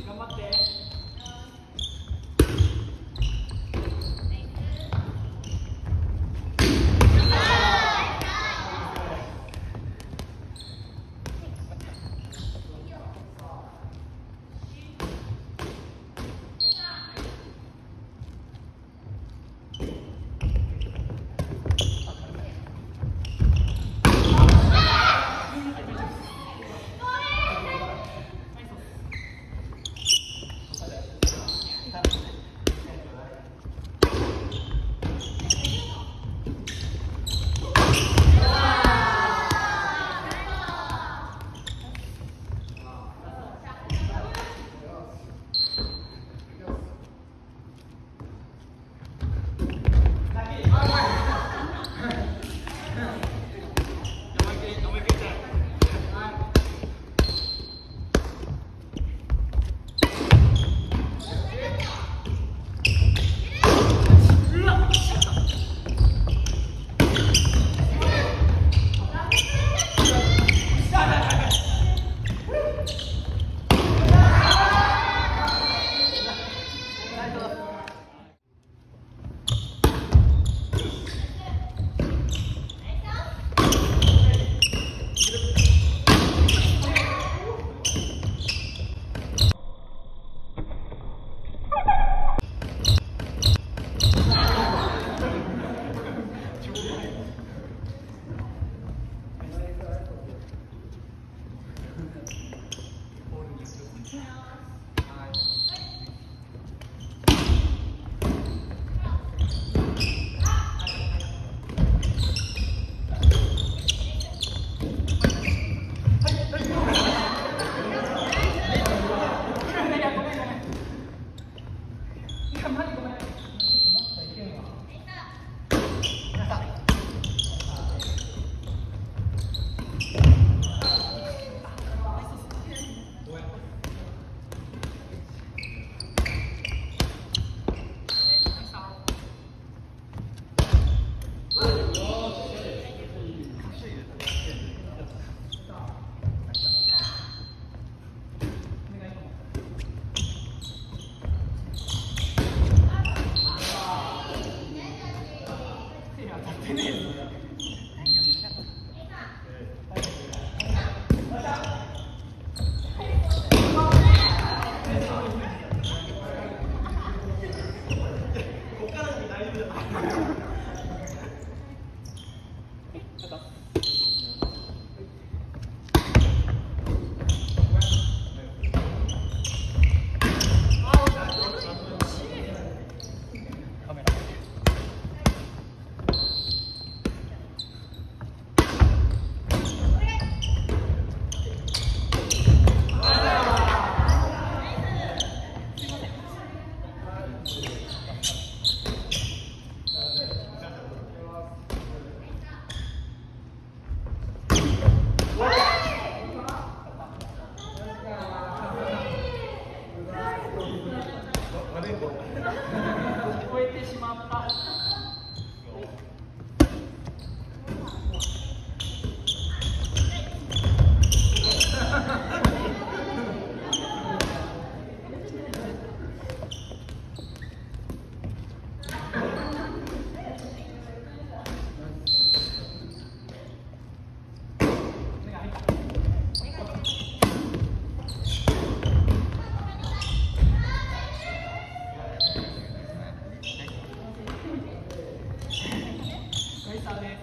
頑張って。 이상이 1